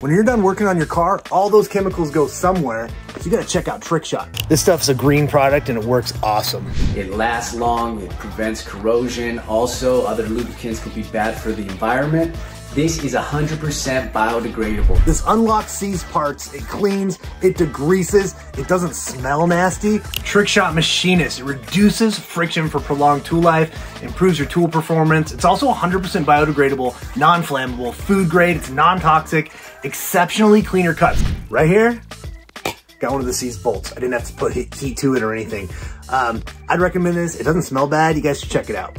When you're done working on your car, all those chemicals go somewhere, so you gotta check out Trick Shot. This stuff's a green product and it works awesome. It lasts long, it prevents corrosion. Also, other lubricants could be bad for the environment. This is 100% biodegradable. This unlocks seize parts, it cleans, it degreases, it doesn't smell nasty. Trick Shot Machinist, it reduces friction for prolonged tool life, improves your tool performance. It's also 100% biodegradable, non-flammable, food grade, it's non-toxic, exceptionally cleaner cuts. Right here, got one of the Seez bolts. I didn't have to put heat to it or anything. Um, I'd recommend this. It doesn't smell bad. You guys should check it out.